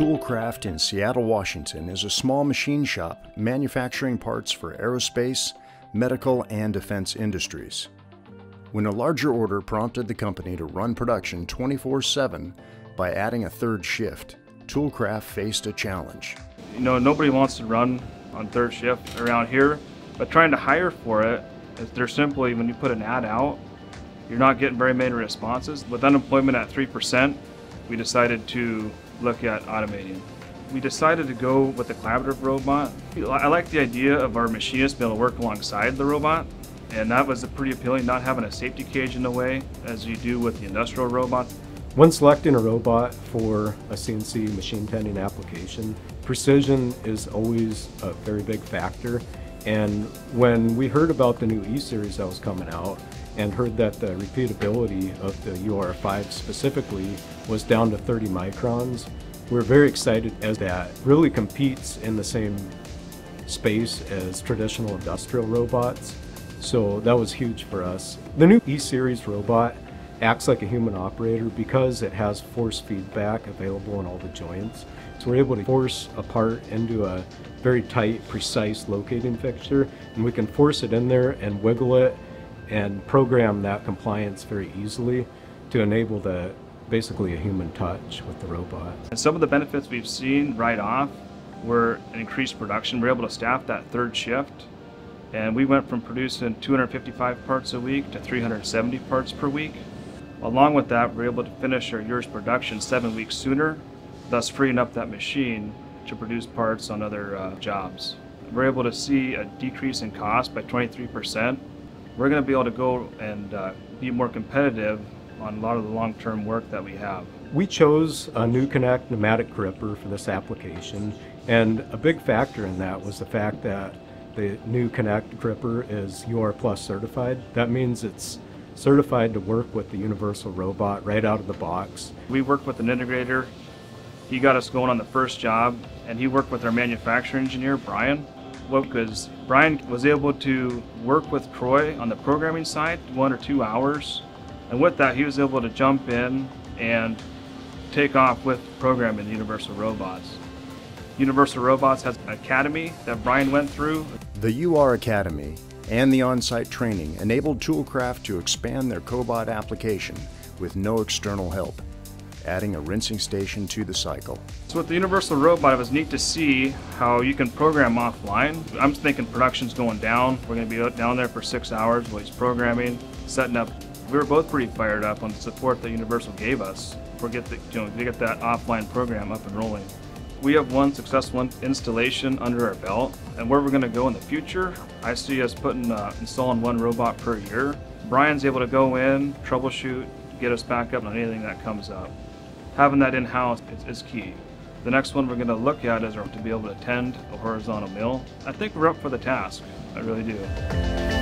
Toolcraft in Seattle, Washington is a small machine shop manufacturing parts for aerospace, medical, and defense industries. When a larger order prompted the company to run production 24 7 by adding a third shift, Toolcraft faced a challenge. You know, nobody wants to run on third shift around here, but trying to hire for it, is they're simply, when you put an ad out, you're not getting very many responses. With unemployment at 3%, we decided to look at automating. We decided to go with the collaborative robot. I like the idea of our machinists being able to work alongside the robot, and that was pretty appealing, not having a safety cage in the way as you do with the industrial robot. When selecting a robot for a CNC machine tending application, precision is always a very big factor. And when we heard about the new E-Series that was coming out, and heard that the repeatability of the UR5 specifically was down to 30 microns. We're very excited as that really competes in the same space as traditional industrial robots. So that was huge for us. The new E-Series robot acts like a human operator because it has force feedback available in all the joints. So we're able to force a part into a very tight, precise locating fixture, and we can force it in there and wiggle it and program that compliance very easily to enable the basically a human touch with the robot. And some of the benefits we've seen right off were increased production. We're able to staff that third shift and we went from producing 255 parts a week to 370 parts per week. Along with that, we're able to finish our year's production seven weeks sooner, thus freeing up that machine to produce parts on other uh, jobs. We're able to see a decrease in cost by 23% we're going to be able to go and uh, be more competitive on a lot of the long-term work that we have. We chose a New Connect pneumatic gripper for this application, and a big factor in that was the fact that the New Connect gripper is UR Plus certified. That means it's certified to work with the Universal Robot right out of the box. We worked with an integrator. He got us going on the first job, and he worked with our manufacturing engineer, Brian, because Brian was able to work with Troy on the programming side one or two hours. And with that, he was able to jump in and take off with programming Universal Robots. Universal Robots has an academy that Brian went through. The UR Academy and the on-site training enabled Toolcraft to expand their cobot application with no external help adding a rinsing station to the cycle. So with the Universal Robot, it was neat to see how you can program offline. I'm thinking production's going down. We're going to be down there for six hours while he's programming, setting up. We were both pretty fired up on the support that Universal gave us for get the, you know, to get that offline program up and rolling. We have one successful installation under our belt, and where we're going to go in the future, I see us putting uh, installing one robot per year. Brian's able to go in, troubleshoot, get us back up on anything that comes up having that in-house is, is, key. The next one we're going to look at is to be able to tend a horizontal mill. I think we're up for the task. I really do.